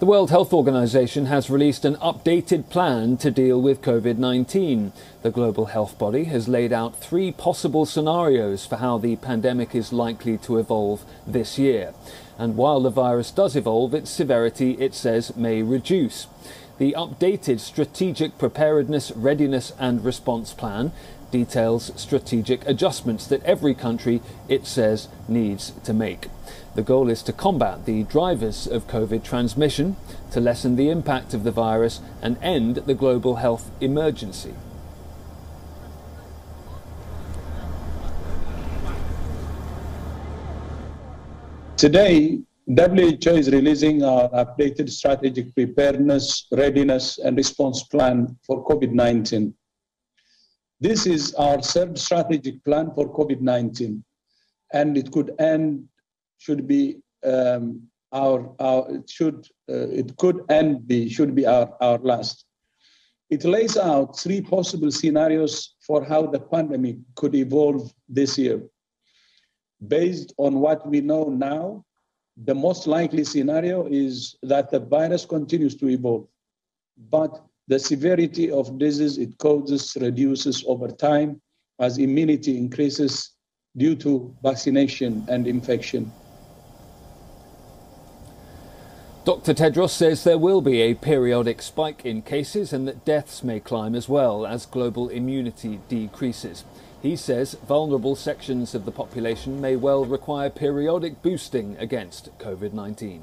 The World Health Organization has released an updated plan to deal with COVID 19. The global health body has laid out three possible scenarios for how the pandemic is likely to evolve this year. And while the virus does evolve, its severity, it says, may reduce. The updated Strategic Preparedness, Readiness and Response Plan details strategic adjustments that every country, it says, needs to make. The goal is to combat the drivers of COVID transmission, to lessen the impact of the virus, and end the global health emergency. Today, WHO is releasing our updated strategic preparedness, readiness, and response plan for COVID 19. This is our third strategic plan for COVID 19, and it could end, should be um, our, our, it should, uh, it could end be, should be our, our last. It lays out three possible scenarios for how the pandemic could evolve this year. Based on what we know now, the most likely scenario is that the virus continues to evolve, but the severity of disease it causes reduces over time as immunity increases due to vaccination and infection. Dr. Tedros says there will be a periodic spike in cases and that deaths may climb as well as global immunity decreases. He says vulnerable sections of the population may well require periodic boosting against COVID 19.